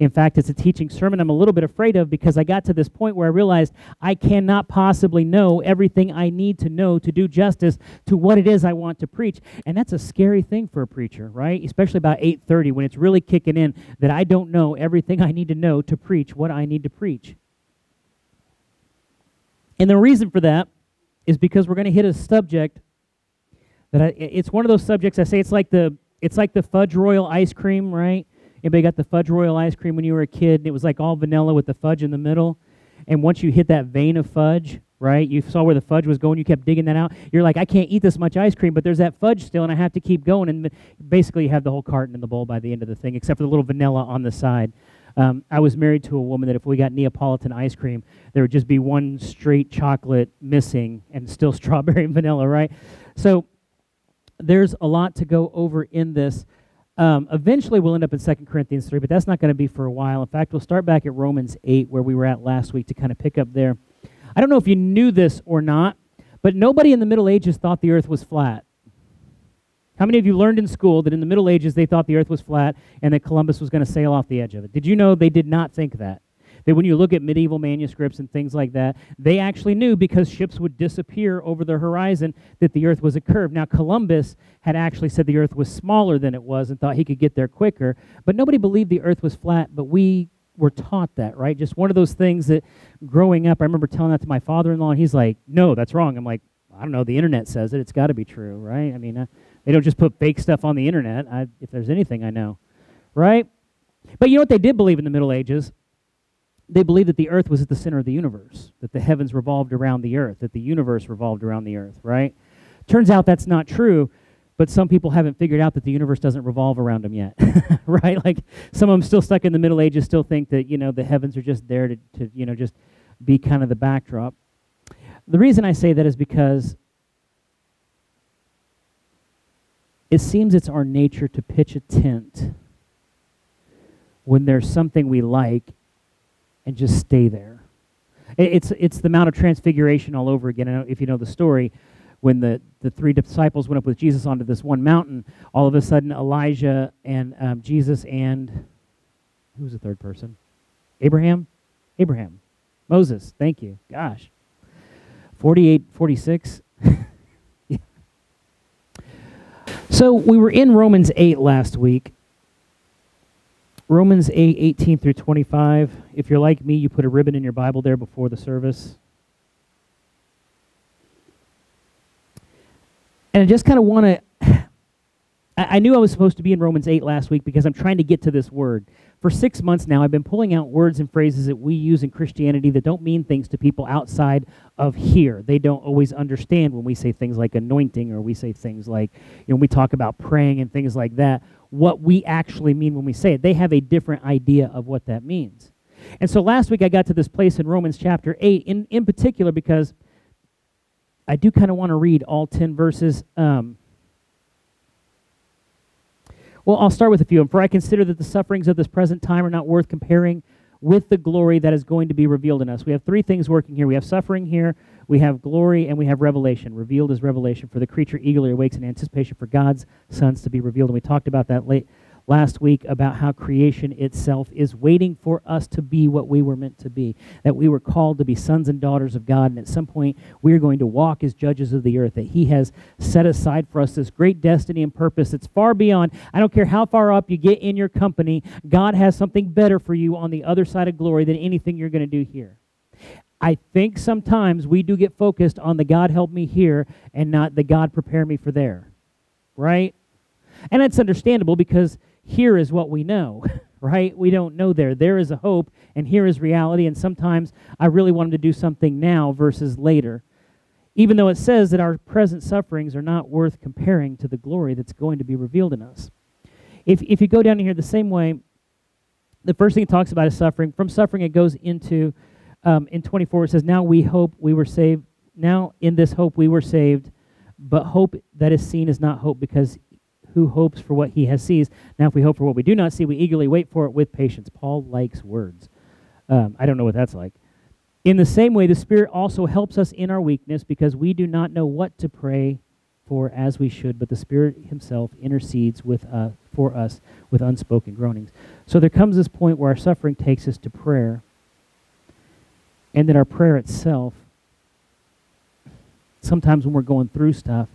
In fact, it's a teaching sermon I'm a little bit afraid of because I got to this point where I realized I cannot possibly know everything I need to know to do justice to what it is I want to preach. And that's a scary thing for a preacher, right? Especially about 8:30 when it's really kicking in that I don't know everything I need to know to preach what I need to preach. And the reason for that is because we're going to hit a subject that I, it's one of those subjects I say it's like the it's like the fudge royal ice cream, right? Anybody got the fudge royal ice cream when you were a kid? And it was like all vanilla with the fudge in the middle. And once you hit that vein of fudge, right, you saw where the fudge was going, you kept digging that out. You're like, I can't eat this much ice cream, but there's that fudge still, and I have to keep going. And basically, you have the whole carton in the bowl by the end of the thing, except for the little vanilla on the side. Um, I was married to a woman that if we got Neapolitan ice cream, there would just be one straight chocolate missing and still strawberry and vanilla, right? So there's a lot to go over in this. Um, eventually, we'll end up in 2 Corinthians 3, but that's not going to be for a while. In fact, we'll start back at Romans 8, where we were at last week, to kind of pick up there. I don't know if you knew this or not, but nobody in the Middle Ages thought the earth was flat. How many of you learned in school that in the Middle Ages they thought the earth was flat and that Columbus was going to sail off the edge of it? Did you know they did not think that? That when you look at medieval manuscripts and things like that, they actually knew because ships would disappear over the horizon that the earth was a curve. Now, Columbus had actually said the earth was smaller than it was and thought he could get there quicker, but nobody believed the earth was flat, but we were taught that, right? Just one of those things that growing up, I remember telling that to my father in law, and he's like, no, that's wrong. I'm like, I don't know, the internet says it. It's got to be true, right? I mean, uh, they don't just put fake stuff on the internet, I, if there's anything I know, right? But you know what they did believe in the Middle Ages? They believed that the earth was at the center of the universe, that the heavens revolved around the earth, that the universe revolved around the earth, right? Turns out that's not true, but some people haven't figured out that the universe doesn't revolve around them yet, right? Like some of them still stuck in the Middle Ages still think that, you know, the heavens are just there to, to you know, just be kind of the backdrop. The reason I say that is because it seems it's our nature to pitch a tent when there's something we like and just stay there. It's, it's the Mount of Transfiguration all over again. if you know the story, when the, the three disciples went up with Jesus onto this one mountain, all of a sudden Elijah and um, Jesus and who was the third person? Abraham? Abraham. Moses. Thank you. Gosh. 48, 46. yeah. So we were in Romans 8 last week, Romans 8, 18 through 25. If you're like me, you put a ribbon in your Bible there before the service. And I just kind of want to. I knew I was supposed to be in Romans 8 last week because I'm trying to get to this word. For six months now, I've been pulling out words and phrases that we use in Christianity that don't mean things to people outside of here. They don't always understand when we say things like anointing or we say things like, you know, we talk about praying and things like that what we actually mean when we say it. They have a different idea of what that means. And so last week I got to this place in Romans chapter 8, in, in particular because I do kind of want to read all 10 verses. Um, well, I'll start with a few. For I consider that the sufferings of this present time are not worth comparing with the glory that is going to be revealed in us. We have three things working here. We have suffering here, we have glory, and we have revelation. Revealed is revelation. For the creature eagerly awakes in anticipation for God's sons to be revealed. And we talked about that late last week about how creation itself is waiting for us to be what we were meant to be. That we were called to be sons and daughters of God, and at some point we are going to walk as judges of the earth. That He has set aside for us this great destiny and purpose that's far beyond. I don't care how far up you get in your company, God has something better for you on the other side of glory than anything you're going to do here. I think sometimes we do get focused on the God help me here and not the God prepare me for there. Right? And that's understandable because here is what we know, right? We don't know there. There is a hope, and here is reality. And sometimes I really want him to do something now versus later. Even though it says that our present sufferings are not worth comparing to the glory that's going to be revealed in us. If, if you go down here the same way, the first thing it talks about is suffering. From suffering, it goes into, um, in 24, it says, Now we hope we were saved. Now in this hope we were saved, but hope that is seen is not hope because who hopes for what he has sees. Now, if we hope for what we do not see, we eagerly wait for it with patience. Paul likes words. Um, I don't know what that's like. In the same way, the Spirit also helps us in our weakness because we do not know what to pray for as we should, but the Spirit Himself intercedes with uh, for us with unspoken groanings. So there comes this point where our suffering takes us to prayer, and that our prayer itself, sometimes when we're going through stuff,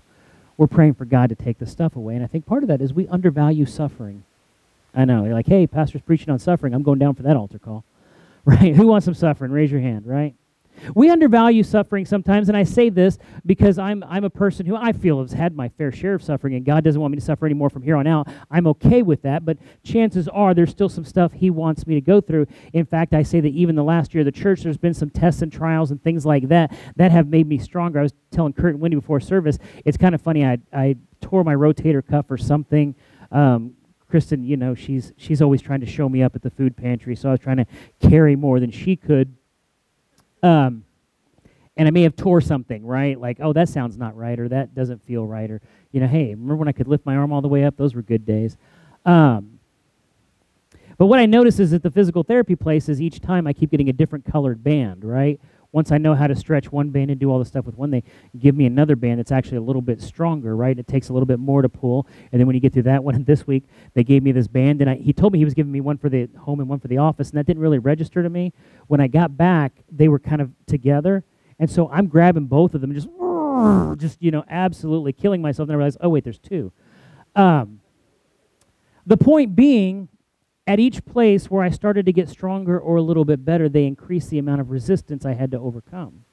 we're praying for God to take the stuff away. And I think part of that is we undervalue suffering. I know. You're like, hey, pastor's preaching on suffering. I'm going down for that altar call. Right? Who wants some suffering? Raise your hand, right? We undervalue suffering sometimes, and I say this because I'm, I'm a person who I feel has had my fair share of suffering, and God doesn't want me to suffer anymore from here on out. I'm okay with that, but chances are there's still some stuff He wants me to go through. In fact, I say that even the last year of the church, there's been some tests and trials and things like that that have made me stronger. I was telling Kurt and Wendy before service, it's kind of funny. I, I tore my rotator cuff or something. Um, Kristen, you know, she's she's always trying to show me up at the food pantry, so I was trying to carry more than she could. Um, and I may have tore something, right? Like, oh, that sounds not right, or that doesn't feel right, or you know, hey, remember when I could lift my arm all the way up? Those were good days. Um, but what I notice is that the physical therapy places, each time I keep getting a different colored band, right? Once I know how to stretch one band and do all the stuff with one, they give me another band that's actually a little bit stronger, right? It takes a little bit more to pull. And then when you get through that one, this week, they gave me this band, and I, he told me he was giving me one for the home and one for the office, and that didn't really register to me. When I got back, they were kind of together. And so I'm grabbing both of them, just, just you know, absolutely killing myself. And I realized, oh, wait, there's two. Um, the point being, at each place where I started to get stronger or a little bit better, they increased the amount of resistance I had to overcome.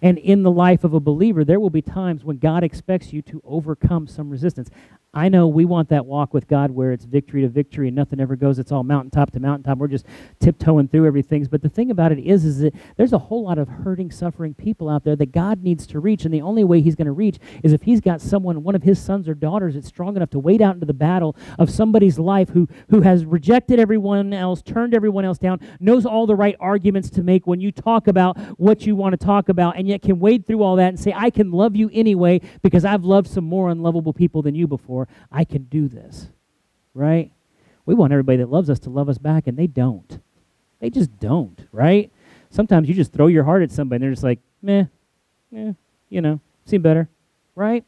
And in the life of a believer, there will be times when God expects you to overcome some resistance. I know we want that walk with God where it's victory to victory and nothing ever goes. It's all mountaintop to mountaintop. We're just tiptoeing through everything. But the thing about it is, is that there's a whole lot of hurting, suffering people out there that God needs to reach. And the only way He's going to reach is if He's got someone, one of His sons or daughters, that's strong enough to wade out into the battle of somebody's life who, who has rejected everyone else, turned everyone else down, knows all the right arguments to make when you talk about what you want to talk about, and yet can wade through all that and say, I can love you anyway because I've loved some more unlovable people than you before. I can do this, right? We want everybody that loves us to love us back, and they don't. They just don't, right? Sometimes you just throw your heart at somebody, and they're just like, meh, eh, you know, seem better, right?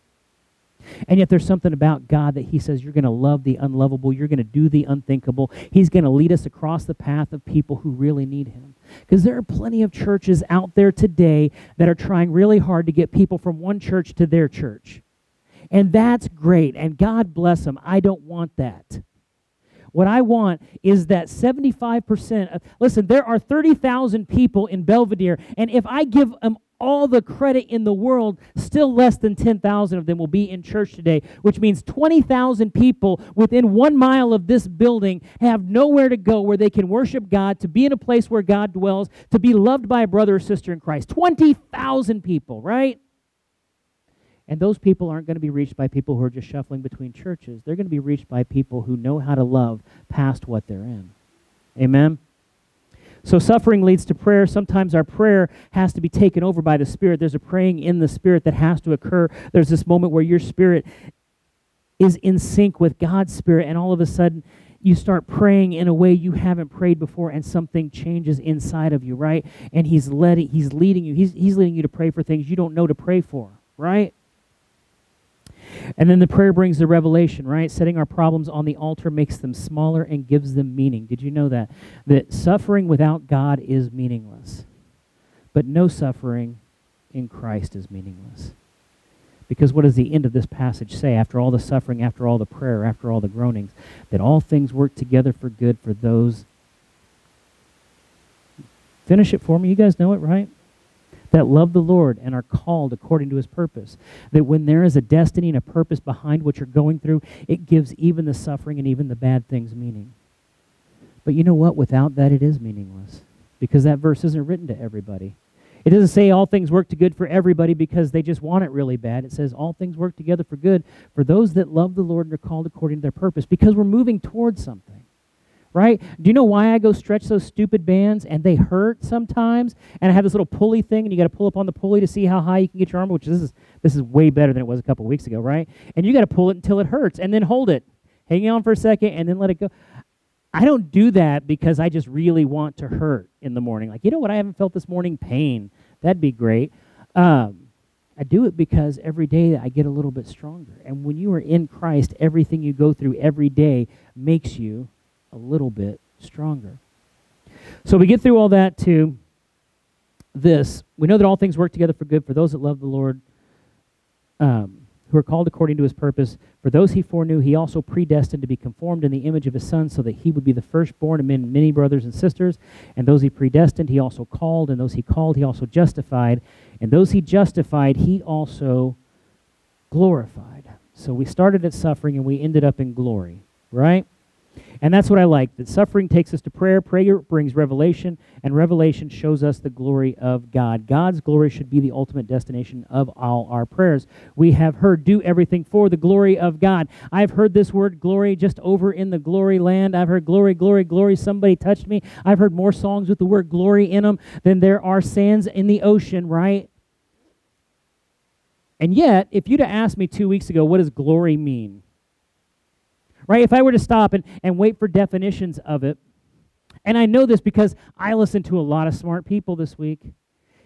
And yet there's something about God that he says you're going to love the unlovable, you're going to do the unthinkable. He's going to lead us across the path of people who really need him. Because there are plenty of churches out there today that are trying really hard to get people from one church to their church. And that's great. And God bless them. I don't want that. What I want is that 75% of, listen, there are 30,000 people in Belvidere, and if I give them all the credit in the world, still less than 10,000 of them will be in church today, which means 20,000 people within one mile of this building have nowhere to go where they can worship God, to be in a place where God dwells, to be loved by a brother or sister in Christ. 20,000 people, right? And those people aren't going to be reached by people who are just shuffling between churches. They're going to be reached by people who know how to love past what they're in. Amen? So suffering leads to prayer. Sometimes our prayer has to be taken over by the Spirit. There's a praying in the Spirit that has to occur. There's this moment where your spirit is in sync with God's Spirit, and all of a sudden, you start praying in a way you haven't prayed before and something changes inside of you right and he's letting he's leading you he's, he's leading you to pray for things you don't know to pray for right and then the prayer brings the revelation, right? Setting our problems on the altar makes them smaller and gives them meaning. Did you know that? That suffering without God is meaningless. But no suffering in Christ is meaningless. Because what does the end of this passage say? After all the suffering, after all the prayer, after all the groanings, that all things work together for good for those. Finish it for me. You guys know it, right? That love the Lord and are called according to his purpose. That when there is a destiny and a purpose behind what you're going through, it gives even the suffering and even the bad things meaning. But you know what? Without that, it is meaningless because that verse isn't written to everybody. It doesn't say all things work to good for everybody because they just want it really bad. It says all things work together for good for those that love the Lord and are called according to their purpose because we're moving towards something right? Do you know why I go stretch those stupid bands and they hurt sometimes? And I have this little pulley thing, and you got to pull up on the pulley to see how high you can get your arm, which this is this is way better than it was a couple weeks ago, right? And you got to pull it until it hurts, and then hold it, hang on for a second, and then let it go. I don't do that because I just really want to hurt in the morning. Like, you know what? I haven't felt this morning pain. That'd be great. Um, I do it because every day I get a little bit stronger. And when you are in Christ, everything you go through every day makes you a little bit stronger. So we get through all that to this. We know that all things work together for good for those that love the Lord, um, who are called according to his purpose. For those he foreknew, he also predestined to be conformed in the image of his Son, so that he would be the firstborn among many brothers and sisters. And those he predestined, he also called. And those he called, he also justified. And those he justified, he also glorified. So we started at suffering and we ended up in glory, right? And that's what I like that suffering takes us to prayer, prayer brings revelation, and revelation shows us the glory of God. God's glory should be the ultimate destination of all our prayers. We have heard, do everything for the glory of God. I've heard this word glory just over in the glory land. I've heard glory, glory, glory. Somebody touched me. I've heard more songs with the word glory in them than there are sands in the ocean, right? And yet, if you'd have asked me two weeks ago, what does glory mean? Right? If I were to stop and, and wait for definitions of it, and I know this because I listen to a lot of smart people this week.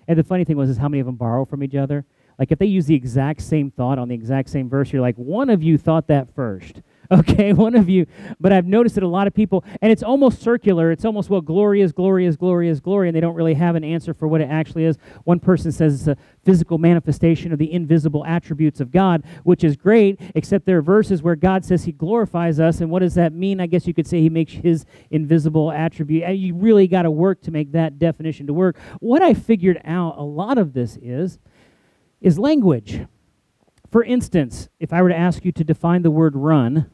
And the funny thing was is how many of them borrow from each other. Like if they use the exact same thought on the exact same verse, you're like, one of you thought that first. Okay, one of you. But I've noticed that a lot of people, and it's almost circular. It's almost, well, glory is glory is glory is glory, and they don't really have an answer for what it actually is. One person says it's a physical manifestation of the invisible attributes of God, which is great, except there are verses where God says he glorifies us. And what does that mean? I guess you could say he makes his invisible attribute. And you really got to work to make that definition to work. What I figured out a lot of this is is language. For instance, if I were to ask you to define the word run,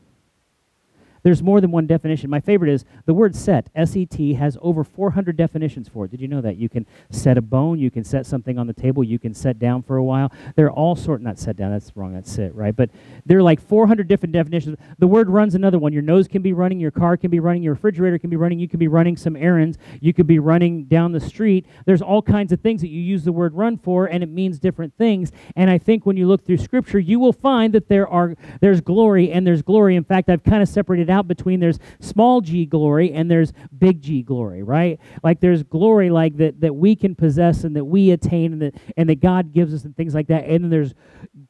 there's more than one definition. My favorite is the word set, S E T, has over 400 definitions for it. Did you know that? You can set a bone, you can set something on the table, you can set down for a while. They're all sort, not set down, that's wrong, that's sit, right? But there are like 400 different definitions. The word run's another one. Your nose can be running, your car can be running, your refrigerator can be running, you can be running some errands, you could be running down the street. There's all kinds of things that you use the word run for, and it means different things. And I think when you look through Scripture, you will find that there are there's glory and there's glory. In fact, I've kind of separated out between there's small g glory and there's big G glory, right? Like there's glory like that that we can possess and that we attain and that and that God gives us and things like that. And then there's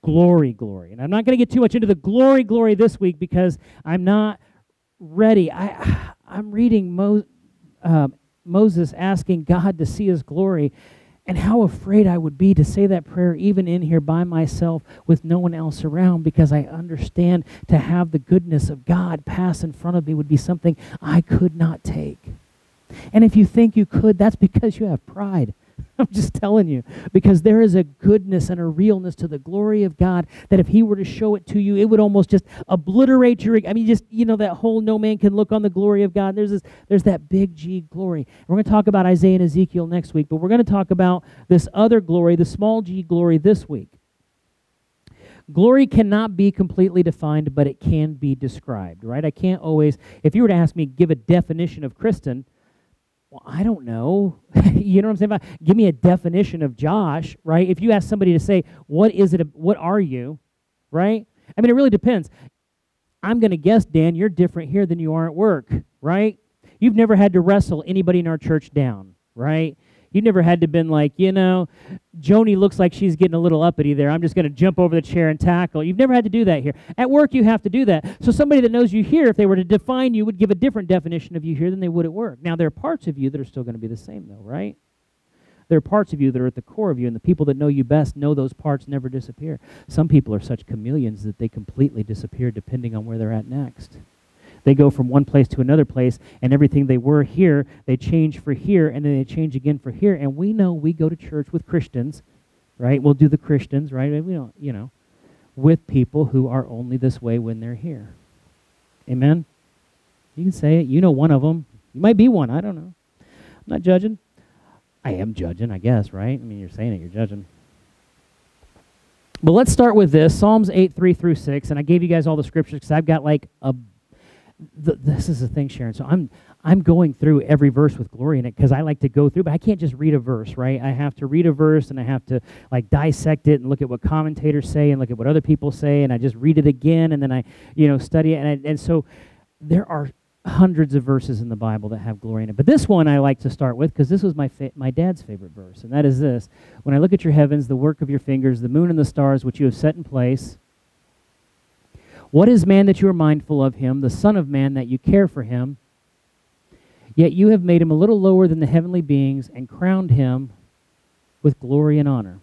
glory, glory. And I'm not going to get too much into the glory, glory this week because I'm not ready. I I'm reading Mo, uh, Moses asking God to see His glory and how afraid I would be to say that prayer even in here by myself with no one else around because I understand to have the goodness of God pass in front of me would be something I could not take. And if you think you could, that's because you have pride. I'm just telling you. Because there is a goodness and a realness to the glory of God that if He were to show it to you, it would almost just obliterate your. I mean, just, you know, that whole no man can look on the glory of God. There's, this, there's that big G glory. We're going to talk about Isaiah and Ezekiel next week, but we're going to talk about this other glory, the small g glory, this week. Glory cannot be completely defined, but it can be described, right? I can't always, if you were to ask me, give a definition of Kristen, well, I don't know. you know what I'm saying? Give me a definition of Josh, right? If you ask somebody to say, what is it, what are you, right? I mean, it really depends. I'm going to guess, Dan, you're different here than you are at work, right? You've never had to wrestle anybody in our church down, right? You've never had to been like, you know, Joni looks like she's getting a little uppity there. I'm just going to jump over the chair and tackle. You've never had to do that here. At work, you have to do that. So somebody that knows you here, if they were to define you, would give a different definition of you here than they would at work. Now, there are parts of you that are still going to be the same, though, right? There are parts of you that are at the core of you, and the people that know you best know those parts never disappear. Some people are such chameleons that they completely disappear depending on where they're at next. They go from one place to another place, and everything they were here, they change for here, and then they change again for here. And we know we go to church with Christians, right? We'll do the Christians, right? We don't, you know, with people who are only this way when they're here. Amen? You can say it. You know one of them. You might be one. I don't know. I'm not judging. I am judging, I guess, right? I mean, you're saying it, you're judging. But let's start with this Psalms 8, 3 through 6. And I gave you guys all the scriptures because I've got like a this is the thing, Sharon. So I'm I'm going through every verse with glory in it because I like to go through, but I can't just read a verse, right? I have to read a verse and I have to like dissect it and look at what commentators say and look at what other people say, and I just read it again and then I, you know, study it. And, I, and so there are hundreds of verses in the Bible that have glory in it. But this one I like to start with because this was my my dad's favorite verse, and that is this: When I look at your heavens, the work of your fingers, the moon and the stars which you have set in place. What is man that you are mindful of him, the Son of Man that you care for him? Yet you have made him a little lower than the heavenly beings and crowned him with glory and honor.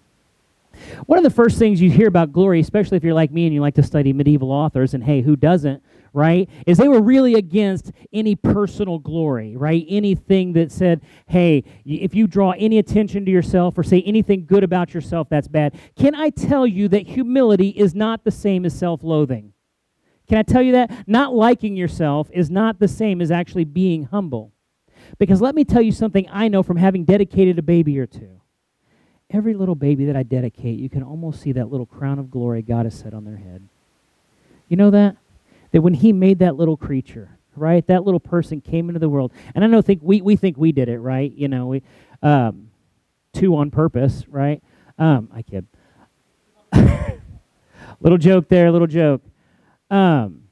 One of the first things you hear about glory, especially if you're like me and you like to study medieval authors, and hey, who doesn't, right? Is they were really against any personal glory, right? Anything that said, hey, if you draw any attention to yourself or say anything good about yourself, that's bad. Can I tell you that humility is not the same as self loathing? Can I tell you that? Not liking yourself is not the same as actually being humble. Because let me tell you something I know from having dedicated a baby or two. Every little baby that I dedicate, you can almost see that little crown of glory God has set on their head. You know that? That when He made that little creature, right? That little person came into the world. And I don't think we, we think we did it, right? You know, we um, two on purpose, right? Um, I kid. little joke there, little joke. Um,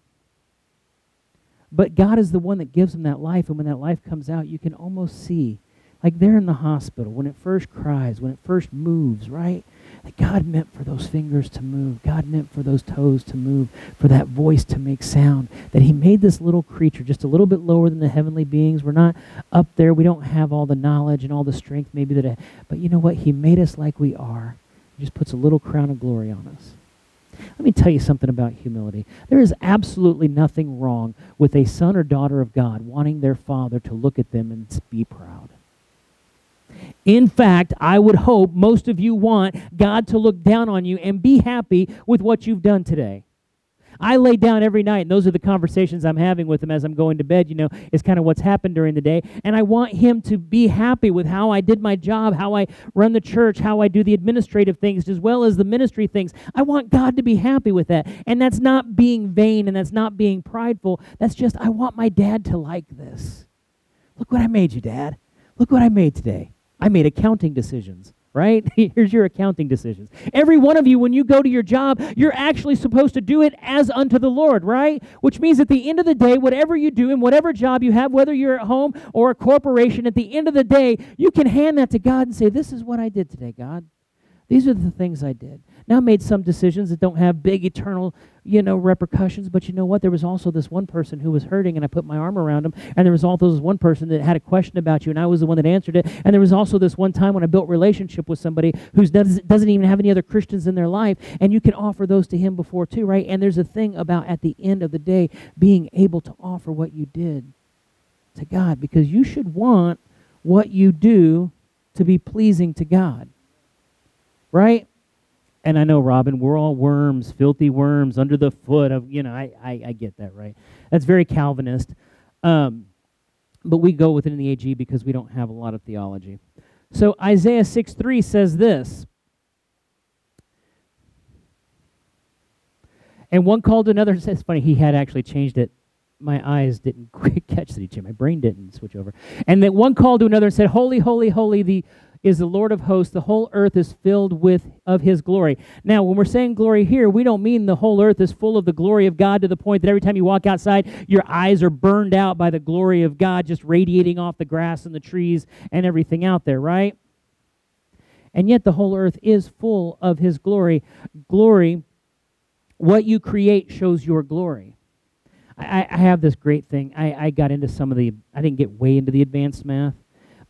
but God is the one that gives them that life, and when that life comes out, you can almost see, like they're in the hospital, when it first cries, when it first moves, right? That God meant for those fingers to move. God meant for those toes to move, for that voice to make sound. That He made this little creature just a little bit lower than the heavenly beings. We're not up there. We don't have all the knowledge and all the strength, maybe that. But you know what? He made us like we are. He just puts a little crown of glory on us. Let me tell you something about humility. There is absolutely nothing wrong with a son or daughter of God wanting their father to look at them and be proud. In fact, I would hope most of you want God to look down on you and be happy with what you've done today. I lay down every night, and those are the conversations I'm having with him as I'm going to bed. You know, is kind of what's happened during the day. And I want him to be happy with how I did my job, how I run the church, how I do the administrative things, as well as the ministry things. I want God to be happy with that. And that's not being vain and that's not being prideful. That's just, I want my dad to like this. Look what I made you, Dad. Look what I made today. I made accounting decisions right? Here's your accounting decisions. Every one of you, when you go to your job, you're actually supposed to do it as unto the Lord, right? Which means at the end of the day, whatever you do in whatever job you have, whether you're at home or a corporation, at the end of the day, you can hand that to God and say, This is what I did today, God. These are the things I did. Now I made some decisions that don't have big eternal, you know, repercussions, but you know what? There was also this one person who was hurting and I put my arm around him, and there was also this one person that had a question about you and I was the one that answered it. And there was also this one time when I built relationship with somebody who does, doesn't even have any other Christians in their life, and you can offer those to him before too, right? And there's a thing about at the end of the day being able to offer what you did to God because you should want what you do to be pleasing to God right? And I know, Robin, we're all worms, filthy worms under the foot of, you know, I, I, I get that, right? That's very Calvinist. Um, but we go within the AG because we don't have a lot of theology. So Isaiah 6 3 says this. And one called another. It's funny, he had actually changed it. My eyes didn't catch that the My brain didn't switch over. And then one called to another and said, Holy, holy, holy, the is the Lord of hosts. The whole earth is filled with of his glory. Now, when we're saying glory here, we don't mean the whole earth is full of the glory of God to the point that every time you walk outside, your eyes are burned out by the glory of God just radiating off the grass and the trees and everything out there, right? And yet the whole earth is full of his glory. Glory, what you create shows your glory. I, I have this great thing. I, I got into some of the, I didn't get way into the advanced math,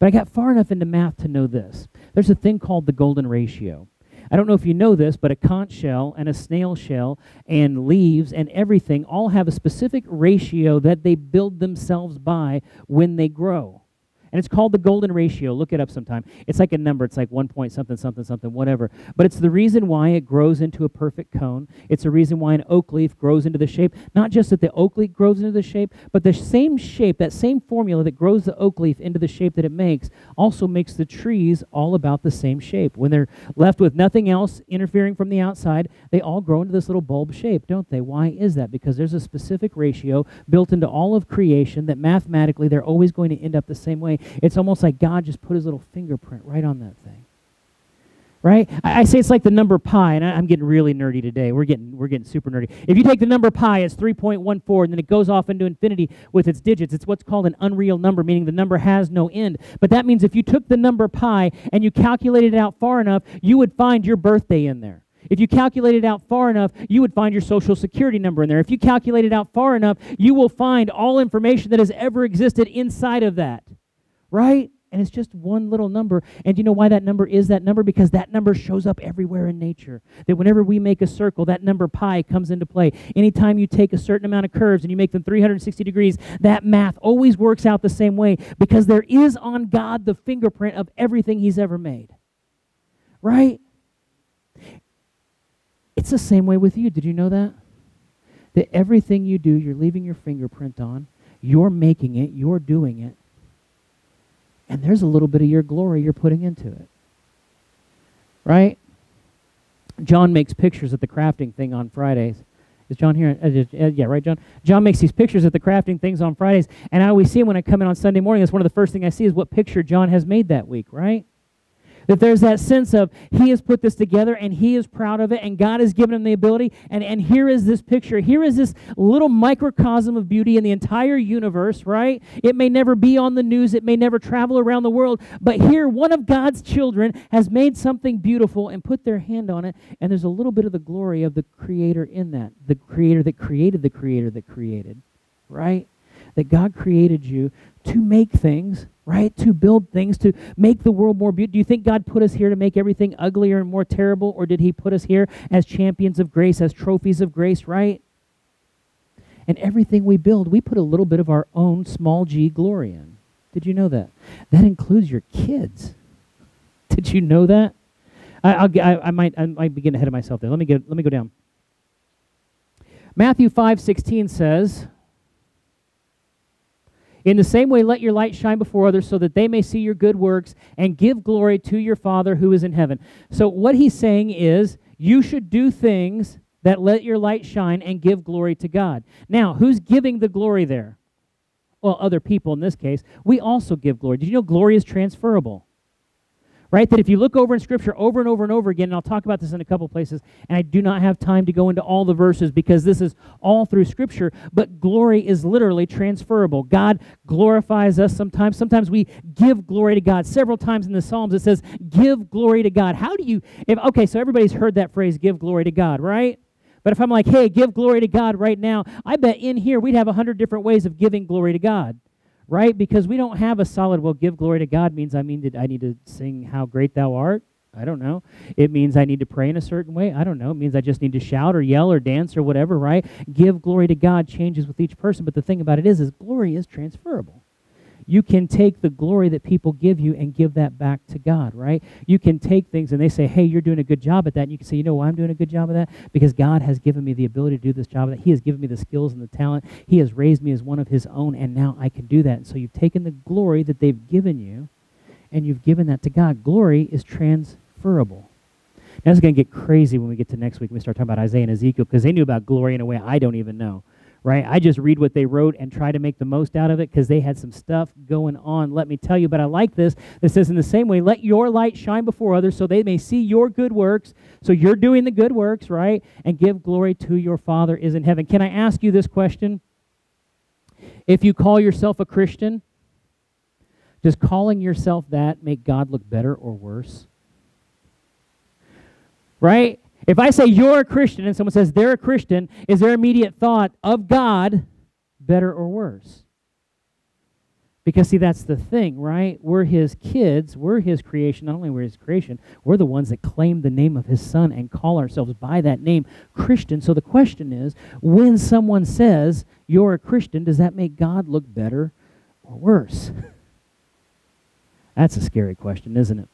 but I got far enough into math to know this. There's a thing called the golden ratio. I don't know if you know this, but a conch shell and a snail shell and leaves and everything all have a specific ratio that they build themselves by when they grow. And it's called the golden ratio. Look it up sometime. It's like a number. It's like one point something, something, something, whatever. But it's the reason why it grows into a perfect cone. It's the reason why an oak leaf grows into the shape. Not just that the oak leaf grows into the shape, but the same shape, that same formula that grows the oak leaf into the shape that it makes, also makes the trees all about the same shape. When they're left with nothing else interfering from the outside, they all grow into this little bulb shape, don't they? Why is that? Because there's a specific ratio built into all of creation that mathematically they're always going to end up the same way. It's almost like God just put his little fingerprint right on that thing. right? I, I, say it's like the number pi, and I, am getting really nerdy today. We're getting we're getting super nerdy. If you take the number pi, it's 3.14, and then it goes off into infinity with its digits. It's what's called an unreal number, meaning the number has no end. But that means if you took the number pi and you calculated it out far enough, you would find your birthday in there. If you calculate it out far enough, you would find your social security number in there. If you calculate it out far enough, you will find all information that has ever existed inside of that. Right? And it's just one little number. And you know why that number is that number? Because that number shows up everywhere in nature. That whenever we make a circle, that number pi comes into play. Anytime you take a certain amount of curves and you make them 360 degrees, that math always works out the same way because there is on God the fingerprint of everything He's ever made. Right? It's the same way with you. Did you know that? That everything you do, you're leaving your fingerprint on, you're making it, you're doing it and there's a little bit of your glory you're putting into it. Right? John makes pictures at the crafting thing on Fridays. Is John here? Uh, uh, yeah, right, John? John makes these pictures at the crafting things on Fridays, and I always see him when I come in on Sunday morning. That's one of the first things I see is what picture John has made that week, right? That there's that sense of he has put this together and he is proud of it and God has given him the ability. And, and here is this picture. Here is this little microcosm of beauty in the entire universe, right? It may never be on the news, it may never travel around the world, but here one of God's children has made something beautiful and put their hand on it. And there's a little bit of the glory of the Creator in that, the Creator that created the Creator that created, right? That God created you to make things right? To build things, to make the world more beautiful. Do you think God put us here to make everything uglier and more terrible, or did He put us here as champions of grace, as trophies of grace, right? And everything we build, we put a little bit of our own small g glory in. Did you know that? That includes your kids. Did you know that? I, I, I, might, I might begin ahead of myself there. Let me, get, let me go down. Matthew 5.16 says, in the same way, let your light shine before others so that they may see your good works and give glory to your Father who is in heaven. So, what he's saying is, you should do things that let your light shine and give glory to God. Now, who's giving the glory there? Well, other people in this case. We also give glory. Did you know glory is transferable? Right? That if you look over in Scripture over and over and over again, and I'll talk about this in a couple places, and I do not have time to go into all the verses because this is all through Scripture, but glory is literally transferable. God glorifies us sometimes. Sometimes we give glory to God. Several times in the Psalms it says, give glory to God. How do you, if, okay, so everybody's heard that phrase, give glory to God, right? But if I'm like, hey, give glory to God right now, I bet in here we'd have a hundred different ways of giving glory to God right? Because we don't have a solid, well, give glory to God means I mean to, I need to sing how great thou art. I don't know. It means I need to pray in a certain way. I don't know. It means I just need to shout or yell or dance or whatever, right? Give glory to God changes with each person. But the thing about it is, is glory is transferable you can take the glory that people give you and give that back to God, right? You can take things and they say, hey, you're doing a good job at that. And you can say, you know why I'm doing a good job of that? Because God has given me the ability to do this job. That He has given me the skills and the talent. He has raised me as one of His own, and now I can do that. And so you've taken the glory that they've given you and you've given that to God. Glory is transferable. Now, it's going to get crazy when we get to next week when we start talking about Isaiah and Ezekiel because they knew about glory in a way I don't even know right? I just read what they wrote and try to make the most out of it because they had some stuff going on, let me tell you. But I like this. It says, in the same way, let your light shine before others so they may see your good works. So you're doing the good works, right? And give glory to your Father is in heaven. Can I ask you this question? If you call yourself a Christian, does calling yourself that make God look better or worse? Right? If I say you're a Christian and someone says they're a Christian, is their immediate thought of God better or worse? Because, see, that's the thing, right? We're his kids. We're his creation. Not only we're his creation, we're the ones that claim the name of his son and call ourselves by that name Christian. So the question is when someone says you're a Christian, does that make God look better or worse? that's a scary question, isn't it?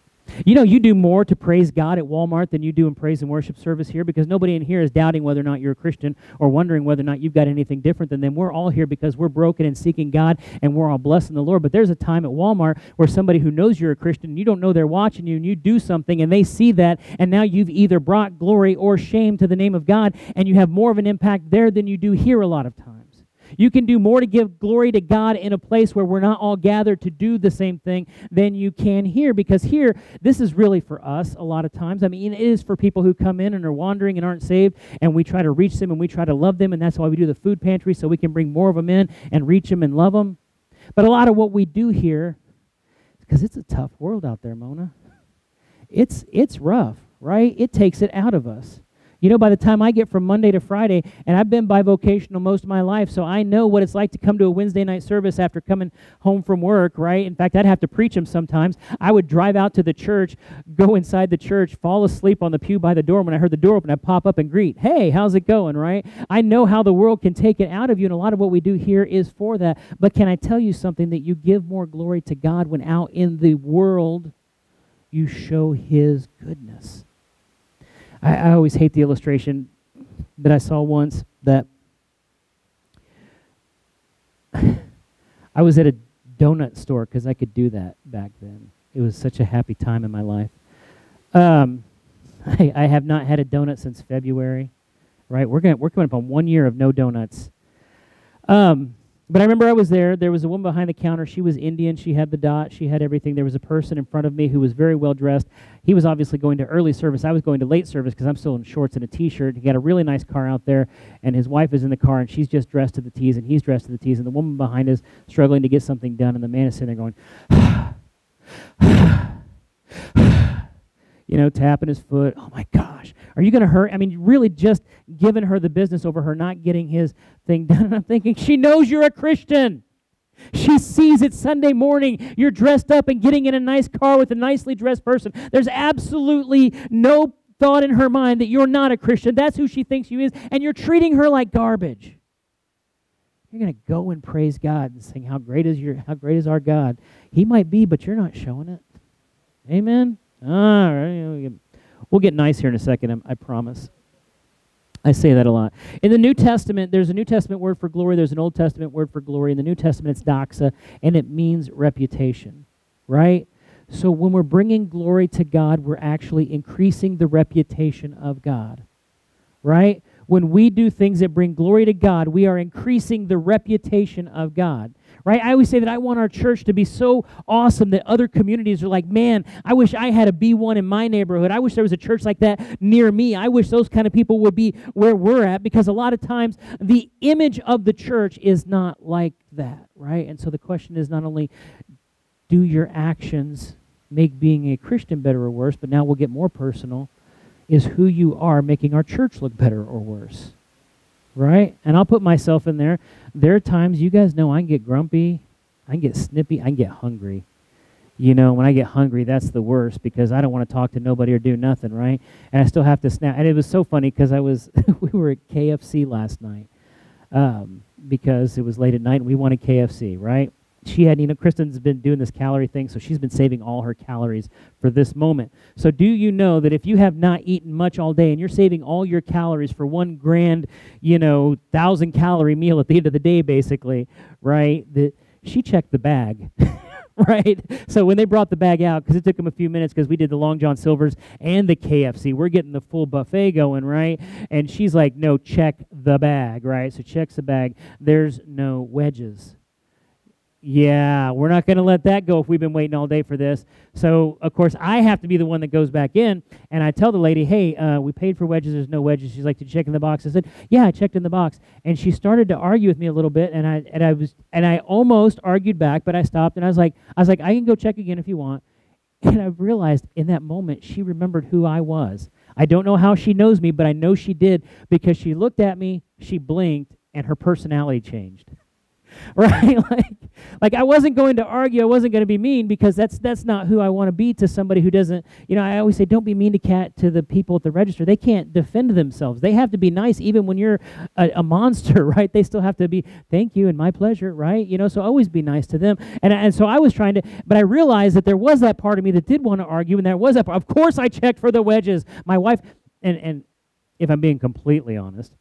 You know, you do more to praise God at Walmart than you do in praise and worship service here because nobody in here is doubting whether or not you're a Christian or wondering whether or not you've got anything different than them. We're all here because we're broken and seeking God and we're all blessing the Lord. But there's a time at Walmart where somebody who knows you're a Christian, you don't know they're watching you, and you do something and they see that, and now you've either brought glory or shame to the name of God, and you have more of an impact there than you do here a lot of times. You can do more to give glory to God in a place where we're not all gathered to do the same thing than you can here. Because here, this is really for us a lot of times. I mean, it is for people who come in and are wandering and aren't saved, and we try to reach them and we try to love them, and that's why we do the food pantry so we can bring more of them in and reach them and love them. But a lot of what we do here, because it's a tough world out there, Mona. It's it's rough, right? It takes it out of us. You know, by the time I get from Monday to Friday, and I've been bivocational most of my life, so I know what it's like to come to a Wednesday night service after coming home from work, right? In fact, I'd have to preach them sometimes. I would drive out to the church, go inside the church, fall asleep on the pew by the door. When I heard the door open, I'd pop up and greet. Hey, how's it going, right? I know how the world can take it out of you, and a lot of what we do here is for that. But can I tell you something that you give more glory to God when out in the world you show His goodness? I, I always hate the illustration that I saw once that I was at a donut store because I could do that back then. It was such a happy time in my life. Um, I, I, have not had a donut since February. Right, we're going we're coming up on one year of no donuts. Um, but I remember I was there. There was a woman behind the counter. She was Indian. She had the dot. She had everything. There was a person in front of me who was very well dressed. He was obviously going to early service. I was going to late service because I'm still in shorts and a t-shirt. He got a really nice car out there, and his wife is in the car, and she's just dressed to the T's, and he's dressed to the T's, and the woman behind is struggling to get something done, and the man is sitting there going, you know, tapping his foot. Oh my gosh, are you going to hurt? I mean, really just giving her the business over her not getting his thing done. And I'm thinking, she knows you're a Christian. She sees it Sunday morning. You're dressed up and getting in a nice car with a nicely dressed person. There's absolutely no thought in her mind that you're not a Christian. That's who she thinks you is, and you're treating her like garbage. You're going to go and praise God and sing how great is your how great is our God. He might be, but you're not showing it. Amen. All right. We'll get nice here in a second, um, I promise. I say that a lot. In the New Testament, there's a New Testament word for glory, there's an Old Testament word for glory. In the New Testament, it's doxa, and it means reputation, right? So when we're bringing glory to God, we're actually increasing the reputation of God, right? When we do things that bring glory to God, we are increasing the reputation of God right? I always say that I want our church to be so awesome that other communities are like, man, I wish I had a B1 in my neighborhood. I wish there was a church like that near me. I wish those kind of people would be where we're at because a lot of times the image of the church is not like that, right? And so the question is not only do your actions make being a Christian better or worse, but now we'll get more personal, is who you are making our church look better or worse right? And I'll put myself in there. There are times you guys know I can get grumpy, I can get snippy, I can get hungry. You know, when I get hungry, that's the worst because I don't want to talk to nobody or do nothing, right? And I still have to snap. And it was so funny because I was, we were at KFC last night um, because it was late at night and we wanted KFC, right? She had, you know, Kristen's been doing this calorie thing, so she's been saving all her calories for this moment. So, do you know that if you have not eaten much all day and you're saving all your calories for one grand, you know, thousand calorie meal at the end of the day, basically, right? That she checked the bag. right? So when they brought the bag out, because it took them a few minutes, because we did the Long John Silvers and the KFC, we're getting the full buffet going, right? And she's like, "No, check the bag," right? So checks the bag. There's no wedges yeah, we're not going to let that go if we've been waiting all day for this. So, of course, I have to be the one that goes back in, and I tell the lady, hey, uh, we paid for wedges, there's no wedges. She's like, did you check in the box? I said, yeah, I checked in the box. And she started to argue with me a little bit, and I, and I, was, and I almost argued back, but I stopped, and I was like, I was like, I can go check again if you want. And I realized in that moment she remembered who I was. I don't know how she knows me, but I know she did because she looked at me, she blinked, and her personality changed. right? like, like I wasn't going to argue. I wasn't going to be mean because that's that's not who I want to be to somebody who doesn't. You know, I always say, don't be mean to cat to the people at the register. They can't defend themselves. They have to be nice, even when you're a, a monster, right? They still have to be thank you and my pleasure, right? You know, so always be nice to them. And and so I was trying to, but I realized that there was that part of me that did want to argue, and there was that. Part. Of course, I checked for the wedges. My wife, and and if I'm being completely honest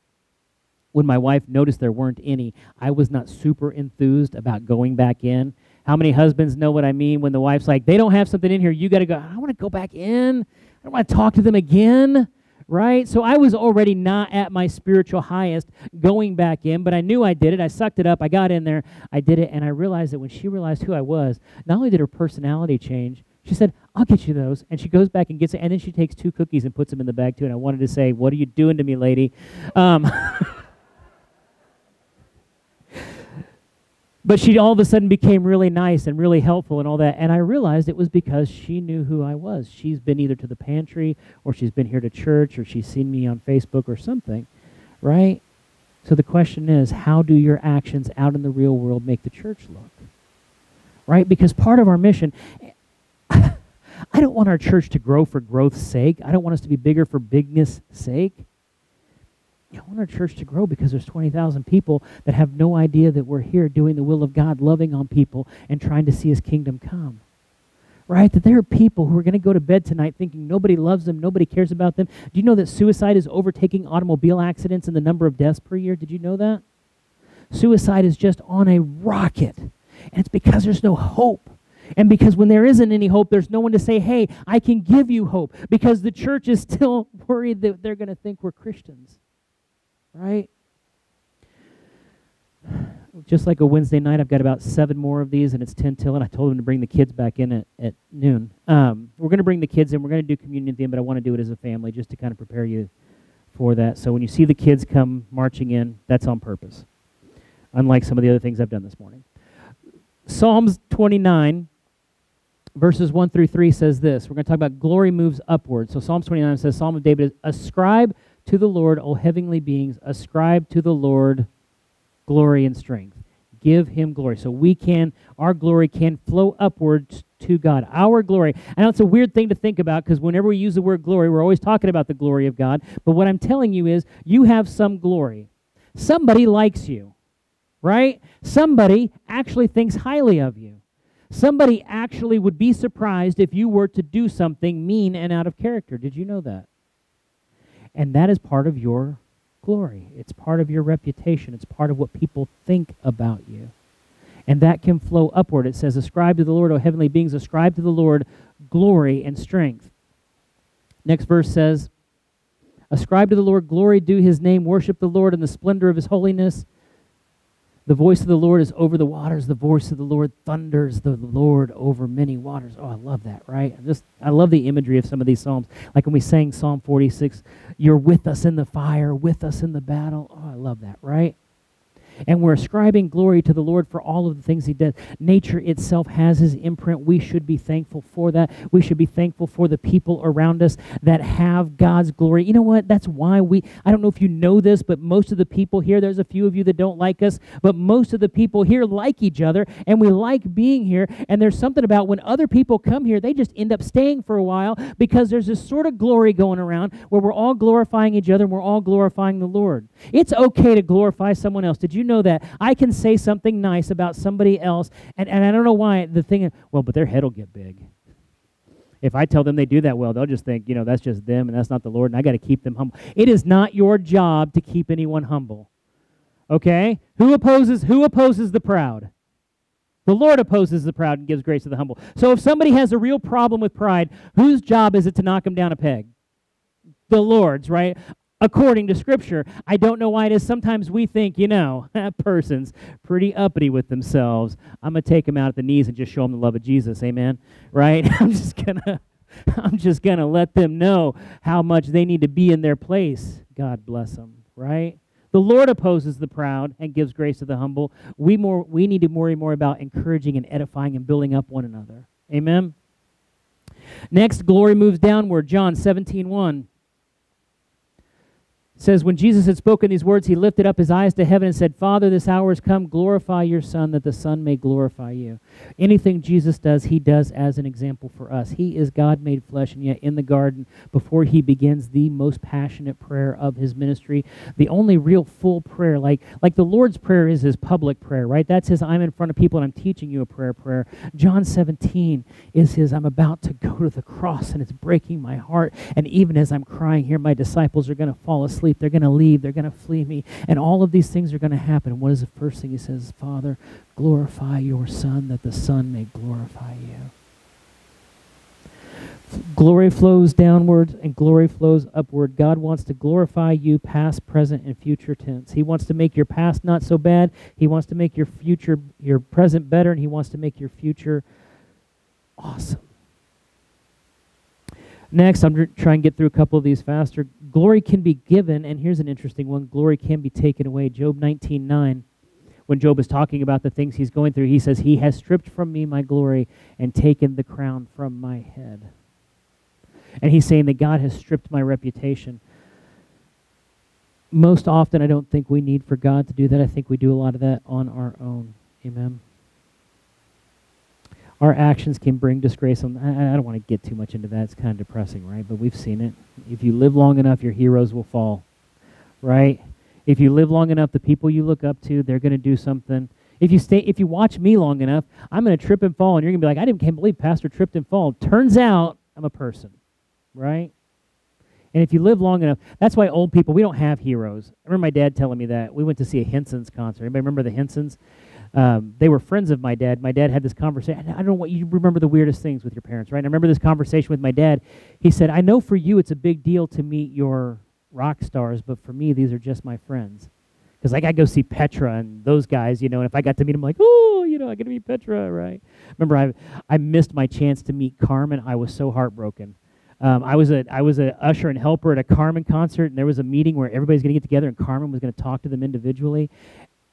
when my wife noticed there weren't any, I was not super enthused about going back in. How many husbands know what I mean when the wife's like, they don't have something in here, you got to go, I want to go back in. I don't want to talk to them again, right? So I was already not at my spiritual highest going back in, but I knew I did it. I sucked it up. I got in there. I did it. And I realized that when she realized who I was, not only did her personality change, she said, I'll get you those. And she goes back and gets it. And then she takes two cookies and puts them in the bag, too. And I wanted to say, What are you doing to me, lady? Um, but she all of a sudden became really nice and really helpful and all that. And I realized it was because she knew who I was. She's been either to the pantry or she's been here to church or she's seen me on Facebook or something, right? So the question is, how do your actions out in the real world make the church look? Right? Because part of our mission, I don't want our church to grow for growth's sake. I don't want us to be bigger for bigness' sake. I want our church to grow because there's 20,000 people that have no idea that we're here doing the will of God, loving on people, and trying to see His kingdom come. Right? That there are people who are going to go to bed tonight thinking nobody loves them, nobody cares about them. Do you know that suicide is overtaking automobile accidents and the number of deaths per year? Did you know that? Suicide is just on a rocket. And it's because there's no hope. And because when there isn't any hope, there's no one to say, hey, I can give you hope. Because the church is still worried that they're going to think we're Christians. Right? Just like a Wednesday night, I've got about seven more of these, and it's 10 till, and I told them to bring the kids back in at, at noon. Um, we're going to bring the kids in. We're going to do communion at the end, but I want to do it as a family just to kind of prepare you for that. So when you see the kids come marching in, that's on purpose, unlike some of the other things I've done this morning. Psalms 29 verses 1 through 3 says this. We're going to talk about glory moves upward. So Psalms 29 says, Psalm of David, is, ascribe to the Lord, O heavenly beings, ascribe to the Lord glory and strength. Give him glory. So we can, our glory can flow upwards to God. Our glory. I know it's a weird thing to think about because whenever we use the word glory, we're always talking about the glory of God. But what I'm telling you is, you have some glory. Somebody likes you, right? Somebody actually thinks highly of you. Somebody actually would be surprised if you were to do something mean and out of character. Did you know that? And that is part of your glory. It's part of your reputation. It's part of what people think about you. And that can flow upward. It says, Ascribe to the Lord, O heavenly beings, ascribe to the Lord glory and strength. Next verse says, Ascribe to the Lord glory, due his name, worship the Lord in the splendor of his holiness. The voice of the Lord is over the waters. The voice of the Lord thunders the Lord over many waters. Oh, I love that, right? I just I love the imagery of some of these psalms. Like when we sang Psalm 46, you're with us in the fire, with us in the battle. Oh, I love that, right? And we're ascribing glory to the Lord for all of the things He does. Nature itself has His imprint. We should be thankful for that. We should be thankful for the people around us that have God's glory. You know what? That's why we, I don't know if you know this, but most of the people here, there's a few of you that don't like us, but most of the people here like each other, and we like being here. And there's something about when other people come here, they just end up staying for a while because there's this sort of glory going around where we're all glorifying each other and we're all glorifying the Lord. It's okay to glorify someone else. Did you know that. I can say something nice about somebody else, and, and I don't know why the thing well, but their head will get big. If I tell them they do that well, they'll just think, you know, that's just them and that's not the Lord, and I got to keep them humble. It is not your job to keep anyone humble. Okay? Who opposes who opposes the proud? The Lord opposes the proud and gives grace to the humble. So if somebody has a real problem with pride, whose job is it to knock them down a peg? The Lord's, right? According to Scripture. I don't know why it is. Sometimes we think, you know, that person's pretty uppity with themselves. I'm going to take them out at the knees and just show them the love of Jesus. Amen? Right? I'm just going to. I'm just going to let them know how much they need to be in their place. God bless them, right? The Lord opposes the proud and gives grace to the humble. We more we need to worry more about encouraging and edifying and building up one another. Amen. Next, glory moves downward. John 17, 1 says, When Jesus had spoken these words, he lifted up his eyes to heaven and said, Father, this hour has come. Glorify your Son, that the Son may glorify you. Anything Jesus does, he does as an example for us. He is God made flesh, and yet in the garden, before he begins the most passionate prayer of his ministry, the only real full prayer, like, like the Lord's Prayer is his public prayer, right? That's his I'm in front of people and I'm teaching you a prayer prayer. John 17 is his I'm about to go to the cross and it's breaking my heart. And even as I'm crying here, my disciples are going to fall asleep sleep. They're going to leave. They're going to flee me. And all of these things are going to happen. What is the first thing he says? Father, glorify your Son that the Son may glorify you. Glory flows downward and glory flows upward. God wants to glorify you past, present, and future tense. He wants to make your past not so bad. He wants to make your future, your present better, and He wants to make your future awesome. Next, I'm trying to get through a couple of these faster. Glory can be given, and here's an interesting one glory can be taken away. Job 19 9 when Job is talking about the things he's going through, he says, He has stripped from me my glory and taken the crown from my head. And he's saying that God has stripped my reputation. Most often, I don't think we need for God to do that. I think we do a lot of that on our own. Amen. Our actions can bring disgrace. On, I, I don't want to get too much into that. It's kind of depressing, right? But we've seen it. If you live long enough, your heroes will fall, right? If you live long enough, the people you look up to, they're going to do something. If you stay, if you watch me long enough, I'm going to trip and fall, and you're going to be like, I didn't can't believe Pastor tripped and fall. Turns out I'm a person, right? And if you live long enough, that's why old people, we don't have heroes. I remember my dad telling me that. We went to see a Hinson's concert. Anybody remember the Hinsons? Um, they were friends of my dad. My dad had this conversation. I don't know what you remember the weirdest things with your parents, right? And I remember this conversation with my dad. He said, I know for you it's a big deal to meet your rock stars, but for me, these are just my friends. Because like I go see Petra and those guys, you know, and if I got to meet them, like, oh, you know, I got to meet Petra, right? Remember, I I missed my chance to meet Carmen. I was so heartbroken. Um, I was a I was a usher and helper at a Carmen concert, and there was a meeting where everybody's going to get together, and Carmen was going to talk to them individually.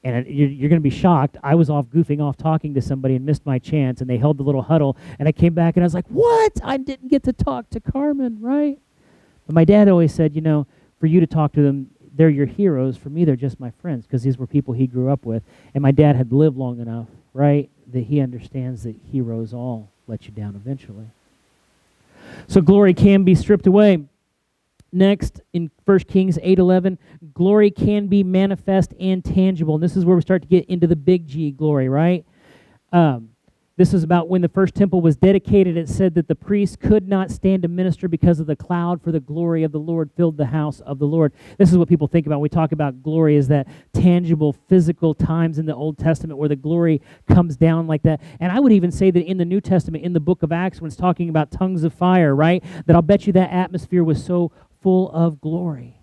And you're, you're going to be shocked. I was off goofing off talking to somebody and missed my chance, and they held the little huddle, and I came back and I was like, "What? I didn't get to talk to Carmen, right?" But my dad always said, you know, for you to talk to them, they're your heroes. For me, they're just my friends because these were people he grew up with. And my dad had lived long enough, right, that he understands that heroes all let you down eventually. So glory can be stripped away. Next, in 1 Kings 8.11, glory can be manifest and tangible. And this is where we start to get into the big G glory, right? Um, this is about when the first temple was dedicated. It said that the priests could not stand to minister because of the cloud, for the glory of the Lord filled the house of the Lord. This is what people think about when we talk about glory is that tangible, physical times in the Old Testament where the glory comes down like that. And I would even say that in the New Testament, in the book of Acts, when it's talking about tongues of fire, right, that I'll bet you that atmosphere was so full of glory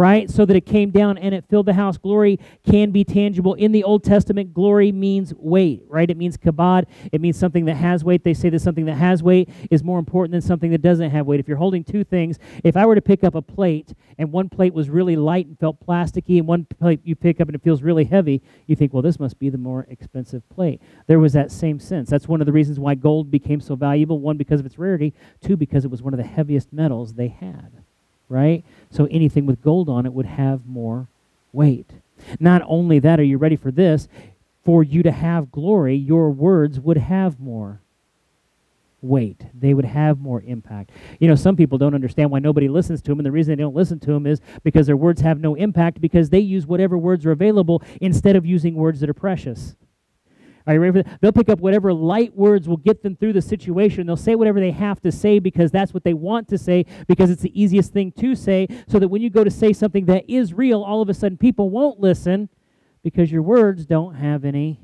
right? So that it came down and it filled the house. Glory can be tangible. In the Old Testament, glory means weight, right? It means kabod. It means something that has weight. They say that something that has weight is more important than something that doesn't have weight. If you're holding two things, if I were to pick up a plate and one plate was really light and felt plasticky, and one plate you pick up and it feels really heavy, you think, well, this must be the more expensive plate. There was that same sense. That's one of the reasons why gold became so valuable. One, because of its rarity. Two, because it was one of the heaviest metals they had right? So anything with gold on it would have more weight. Not only that, are you ready for this? For you to have glory, your words would have more weight. They would have more impact. You know, some people don't understand why nobody listens to them, and the reason they don't listen to them is because their words have no impact because they use whatever words are available instead of using words that are precious. Are you ready for that? They'll pick up whatever light words will get them through the situation. They'll say whatever they have to say because that's what they want to say because it's the easiest thing to say, so that when you go to say something that is real, all of a sudden people won't listen because your words don't have any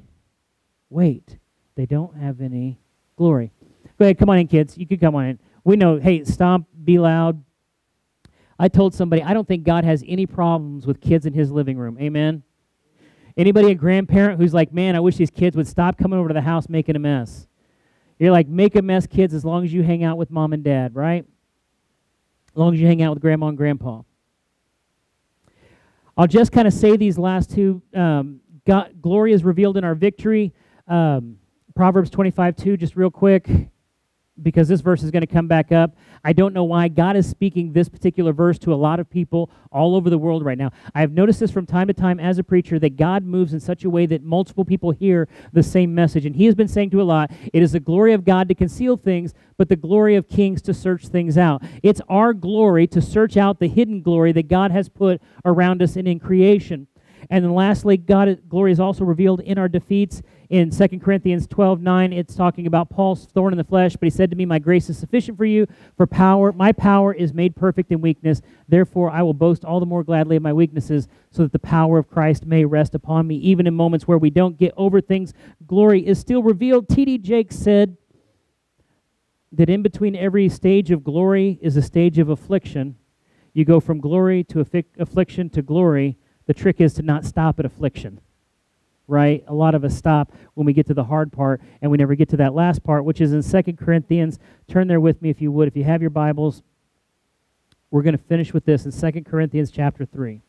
weight. They don't have any glory. Go ahead, come on in, kids. You can come on in. We know, hey, stomp, be loud. I told somebody, I don't think God has any problems with kids in his living room. Amen? Anybody a grandparent who's like, man, I wish these kids would stop coming over to the house making a mess? You're like, make a mess, kids, as long as you hang out with mom and dad, right? As long as you hang out with grandma and grandpa. I'll just kind of say these last two. Um, God, glory is revealed in our victory. Um, Proverbs 25 2, just real quick because this verse is going to come back up. I don't know why God is speaking this particular verse to a lot of people all over the world right now. I've noticed this from time to time as a preacher that God moves in such a way that multiple people hear the same message. And He has been saying to a lot, it is the glory of God to conceal things, but the glory of kings to search things out. It's our glory to search out the hidden glory that God has put around us and in creation. And then lastly, God glory is also revealed in our defeats. In 2 Corinthians 12, 9, it's talking about Paul's thorn in the flesh, but he said to me, My grace is sufficient for you, for power, my power is made perfect in weakness. Therefore I will boast all the more gladly of my weaknesses, so that the power of Christ may rest upon me. Even in moments where we don't get over things, glory is still revealed. T.D. Jakes said, that in between every stage of glory is a stage of affliction. You go from glory to affliction to glory. The trick is to not stop at affliction, right? A lot of us stop when we get to the hard part and we never get to that last part, which is in Second Corinthians. Turn there with me if you would. If you have your Bibles, we're going to finish with this in Second Corinthians chapter 3.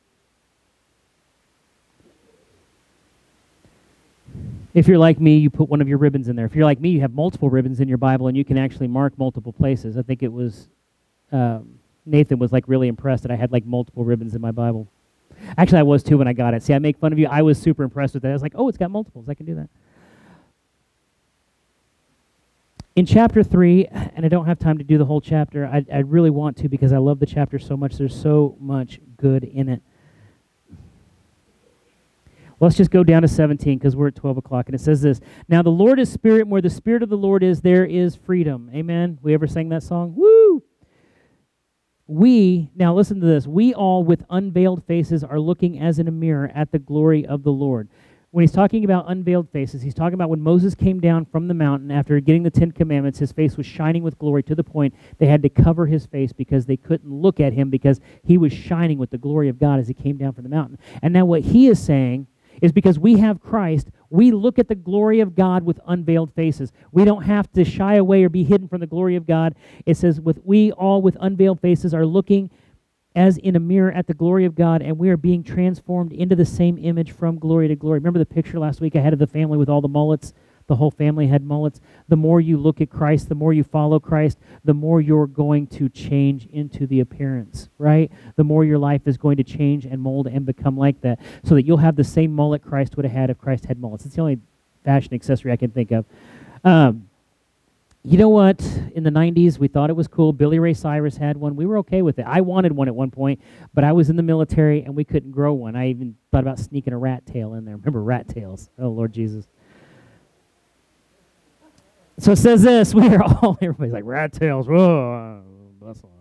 If you're like me, you put one of your ribbons in there. If you're like me, you have multiple ribbons in your Bible and you can actually mark multiple places. I think it was um, Nathan was like really impressed that I had like multiple ribbons in my Bible. Actually, I was too when I got it. See, I make fun of you. I was super impressed with that. I was like, oh, it's got multiples. I can do that. In chapter 3, and I don't have time to do the whole chapter, I, I really want to because I love the chapter so much. There's so much good in it. Let's just go down to 17 because we're at 12 o'clock. And it says this Now the Lord is spirit, and where the spirit of the Lord is, there is freedom. Amen. We ever sang that song? Woo! We, now listen to this, we all with unveiled faces are looking as in a mirror at the glory of the Lord. When he's talking about unveiled faces, he's talking about when Moses came down from the mountain after getting the Ten Commandments, his face was shining with glory to the point they had to cover his face because they couldn't look at him because he was shining with the glory of God as he came down from the mountain. And now what he is saying is because we have Christ, we look at the glory of God with unveiled faces. We don't have to shy away or be hidden from the glory of God. It says, with we all with unveiled faces are looking as in a mirror at the glory of God, and we are being transformed into the same image from glory to glory. Remember the picture last week I had of the family with all the mullets? The whole family had mullets. The more you look at Christ, the more you follow Christ, the more you're going to change into the appearance, right? The more your life is going to change and mold and become like that, so that you'll have the same mullet Christ would have had if Christ had mullets. It's the only fashion accessory I can think of. Um, you know what? In the 90s, we thought it was cool. Billy Ray Cyrus had one. We were okay with it. I wanted one at one point, but I was in the military and we couldn't grow one. I even thought about sneaking a rat tail in there. Remember rat tails? Oh, Lord Jesus. So it says this we are all, everybody's like, rat tails, whoa, bless them.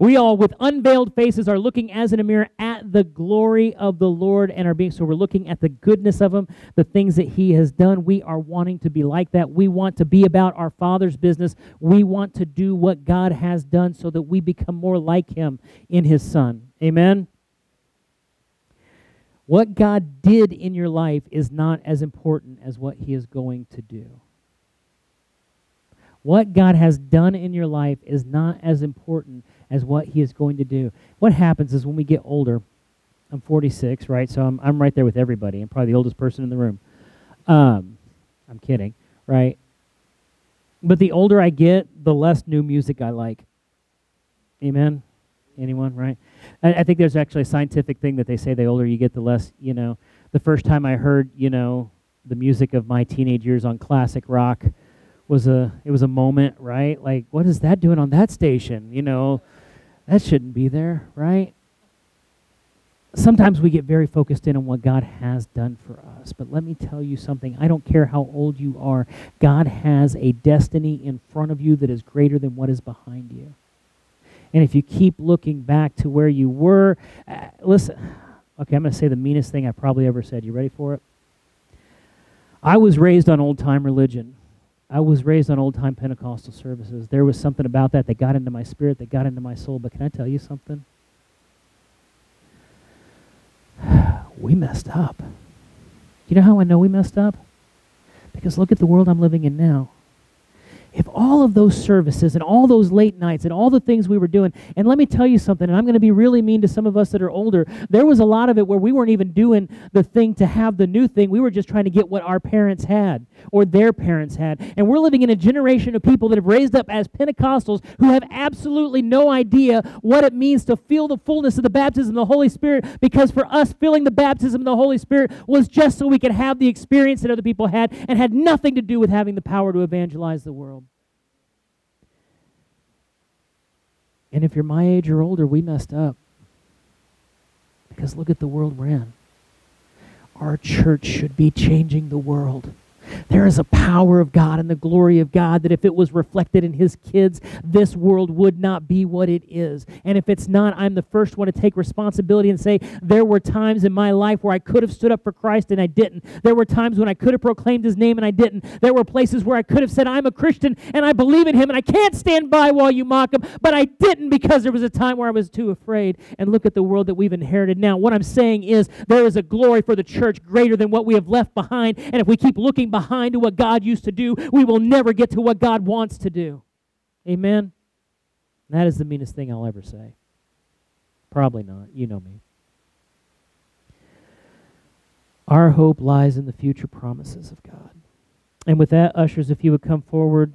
We all, with unveiled faces, are looking as in a mirror at the glory of the Lord and are being, so we're looking at the goodness of Him, the things that He has done. We are wanting to be like that. We want to be about our Father's business. We want to do what God has done so that we become more like Him in His Son. Amen? What God did in your life is not as important as what He is going to do. What God has done in your life is not as important as what He is going to do. What happens is when we get older, I'm 46, right? So I'm, I'm right there with everybody. I'm probably the oldest person in the room. Um, I'm kidding, right? But the older I get, the less new music I like. Amen? Anyone, right? I, I think there's actually a scientific thing that they say the older you get, the less, you know. The first time I heard, you know, the music of my teenage years on classic rock, was a it was a moment, right? Like, what is that doing on that station? You know, that shouldn't be there, right? Sometimes we get very focused in on what God has done for us. But let me tell you something. I don't care how old you are. God has a destiny in front of you that is greater than what is behind you. And if you keep looking back to where you were, uh, listen. Okay, I'm going to say the meanest thing I probably ever said. You ready for it? I was raised on old time religion. I was raised on old time Pentecostal services. There was something about that that got into my spirit, that got into my soul. But can I tell you something? we messed up. You know how I know we messed up? Because look at the world I'm living in now if all of those services and all those late nights and all the things we were doing, and let me tell you something, and I'm going to be really mean to some of us that are older, there was a lot of it where we weren't even doing the thing to have the new thing. We were just trying to get what our parents had or their parents had. And we're living in a generation of people that have raised up as Pentecostals who have absolutely no idea what it means to feel the fullness of the baptism of the Holy Spirit because for us, feeling the baptism of the Holy Spirit was just so we could have the experience that other people had and had nothing to do with having the power to evangelize the world. And if you're my age or older, we messed up. Because look at the world we're in. Our church should be changing the world. There is a power of God and the glory of God that if it was reflected in His kids, this world would not be what it is. And if it's not, I'm the first one to take responsibility and say, there were times in my life where I could have stood up for Christ and I didn't. There were times when I could have proclaimed His name and I didn't. There were places where I could have said, I'm a Christian and I believe in Him and I can't stand by while you mock Him, but I didn't because there was a time where I was too afraid. And look at the world that we've inherited now. What I'm saying is, there is a glory for the church greater than what we have left behind. And if we keep looking behind to what God used to do, we will never get to what God wants to do. Amen? That is the meanest thing I'll ever say. Probably not. You know me. Our hope lies in the future promises of God. And with that, ushers, if you would come forward.